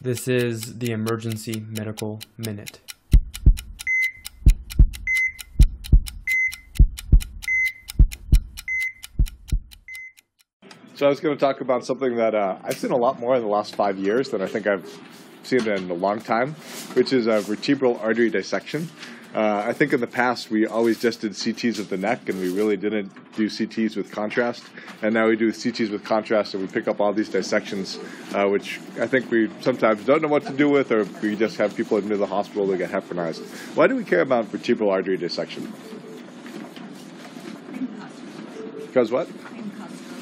This is the Emergency Medical Minute. So I was going to talk about something that uh, I've seen a lot more in the last five years than I think I've seen in a long time, which is a vertebral artery dissection. Uh, I think in the past we always just did CTs of the neck and we really didn't do CTs with contrast. And now we do CTs with contrast and we pick up all these dissections, uh, which I think we sometimes don't know what to do with or we just have people admitted to the hospital to get heparinized. Why do we care about vertebral artery dissection? Because what?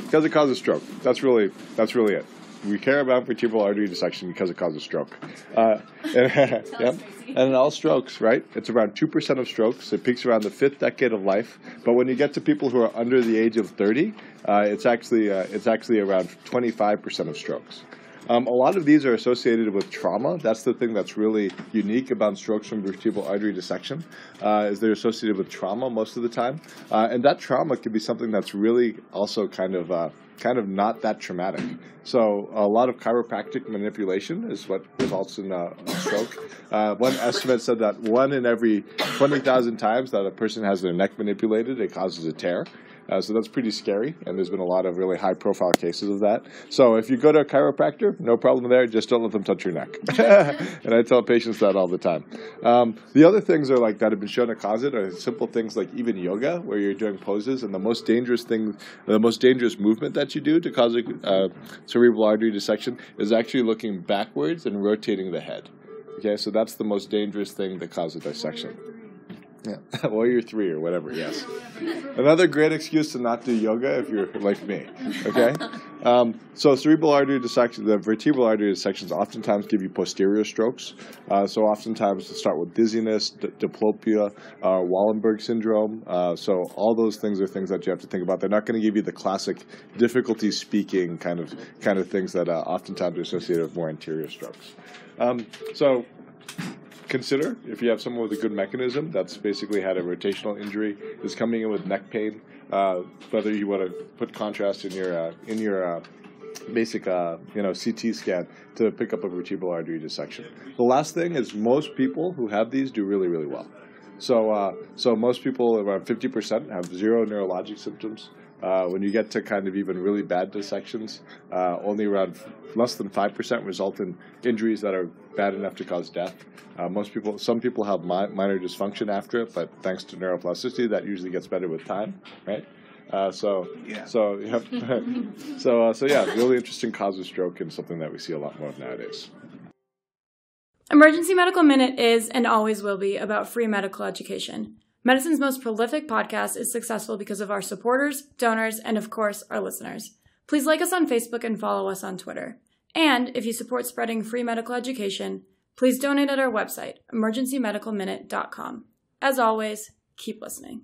Because it causes stroke. That's really that's really it. We care about vertebral artery dissection because it causes stroke. Uh, and, yep. and in all strokes, right? It's around two percent of strokes. It peaks around the fifth decade of life. But when you get to people who are under the age of thirty, uh, it's actually uh, it's actually around twenty five percent of strokes. Um, a lot of these are associated with trauma. That's the thing that's really unique about strokes from vertebral artery dissection, uh, is they're associated with trauma most of the time, uh, and that trauma can be something that's really also kind of uh, kind of not that traumatic. So a lot of chiropractic manipulation is what results in a, a stroke. Uh, one estimate said that one in every 20,000 times that a person has their neck manipulated, it causes a tear. Uh, so that's pretty scary, and there's been a lot of really high profile cases of that. So if you go to a chiropractor, no problem there, just don't let them touch your neck. and I tell patients that all the time. Um, the other things are like that have been shown to cause it are simple things like even yoga, where you're doing poses, and the most dangerous thing, the most dangerous movement that you do to cause a uh, cerebral artery dissection is actually looking backwards and rotating the head. Okay, so that's the most dangerous thing that causes dissection. Yeah, well, you're three or whatever. Yes. Another great excuse to not do yoga if you're like me. Okay. Um, so cerebral artery dissection, the vertebral artery dissections oftentimes give you posterior strokes. Uh, so oftentimes to start with dizziness, diplopia, uh, Wallenberg syndrome. Uh, so all those things are things that you have to think about. They're not going to give you the classic difficulty speaking kind of kind of things that uh, oftentimes are associated with more anterior strokes. Um, so consider if you have someone with a good mechanism that's basically had a rotational injury is coming in with neck pain uh, whether you want to put contrast in your uh, in your uh, basic uh, you know CT scan to pick up a vertebral artery dissection. The last thing is most people who have these do really really well so uh, so most people around 50% have zero neurologic symptoms uh, when you get to kind of even really bad dissections, uh, only around less than 5% result in injuries that are bad enough to cause death. Uh, most people, some people have mi- minor dysfunction after it, but thanks to neuroplasticity, that usually gets better with time, right? Uh, so, yeah. so, yep. so, uh, so yeah, really interesting cause of stroke and something that we see a lot more of nowadays. Emergency Medical Minute is and always will be about free medical education. Medicine's most prolific podcast is successful because of our supporters, donors, and of course, our listeners. Please like us on Facebook and follow us on Twitter. And if you support spreading free medical education, please donate at our website, emergencymedicalminute.com. As always, keep listening.